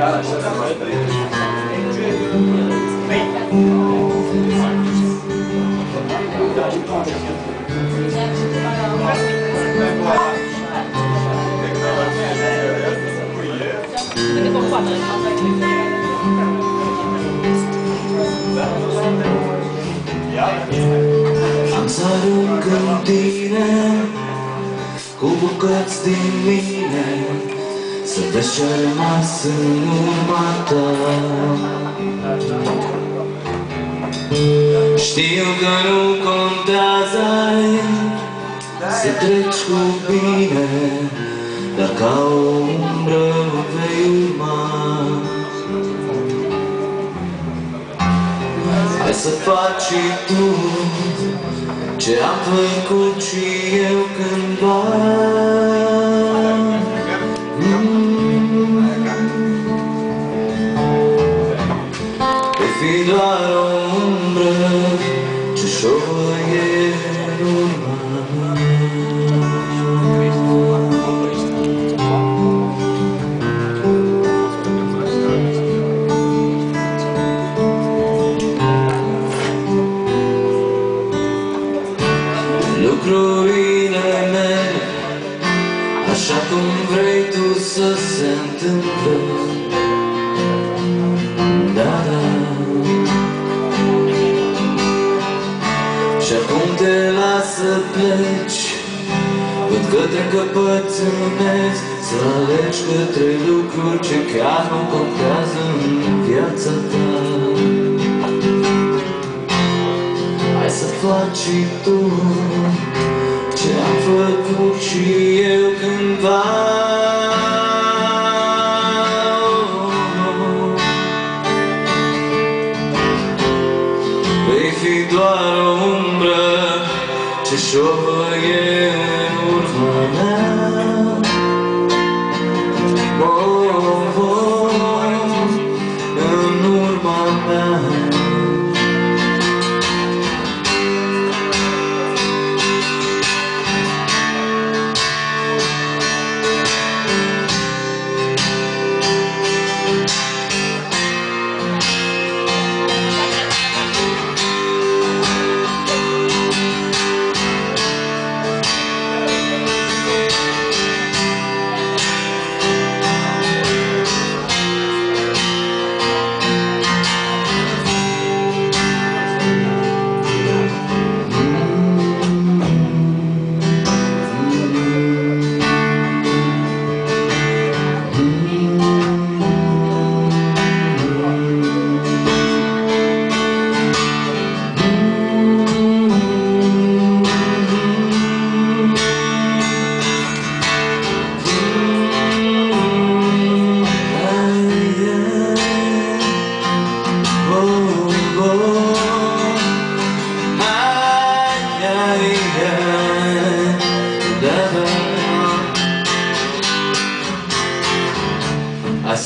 Am să în tine Cu bucăți din mine Să vezi ce-a rămas în urma ta? Știu că nu contează Să treci cu bine Dar ca o umbră vei urma. Hai să faci și tu Ce am făcut și eu cândva Așa cum vrei tu să se întâmple. Da, da. Și acum te las să pleci. Văd că te încăpățânezi Să alegi către lucruri ce chiar nu contează în viața ta. Hai să faci și tu Ce am făcut și eu cândva. Vei fi doar o umbră Ce șovăie în urma mea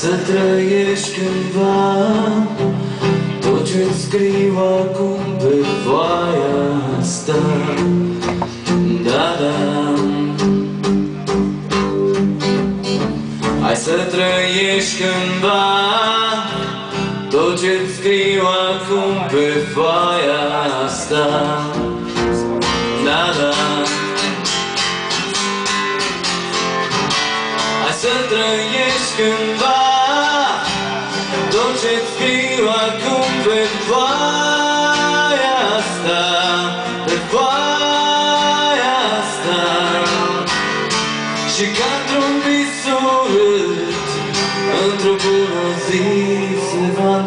să trăiești cândva Tot ce-ți scriu acum pe foaia asta. Da, da. Hai să trăiești cândva Tot ce-ți scriu acum pe foaia asta. Da, da. Hai să trăiești cândva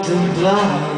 and blood.